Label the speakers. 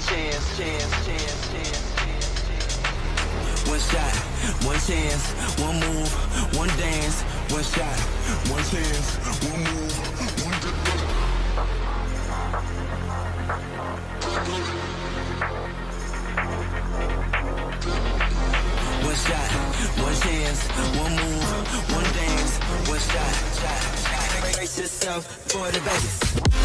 Speaker 1: chance, chance, chance, chance. One shot, one chance, one move, one dance. One shot, one chance, one move, one dance. One shot, one chance, one move, one dance. One shot, shot, shot. Brace yourself for the bass.